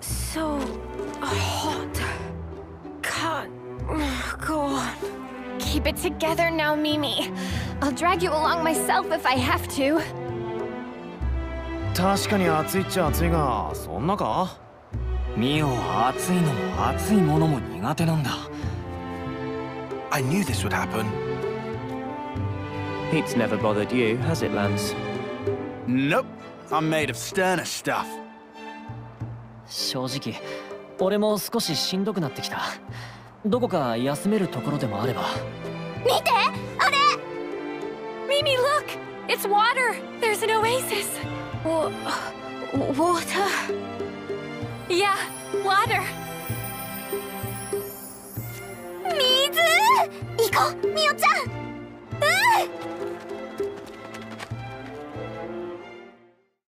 So hot. Can't go on. Keep it together now, Mio. I'll drag you along myself if I have to. I knew this would happen. Heat's never bothered you, has it, Lanz? Nope. I'm made of sterner stuff. 正直俺も少ししんどくなってきたどこか休めるところでもあれば Mimi, look! It's water! There's an oasis! Wa- water? Yeah, water. 水行こうみおちゃんうん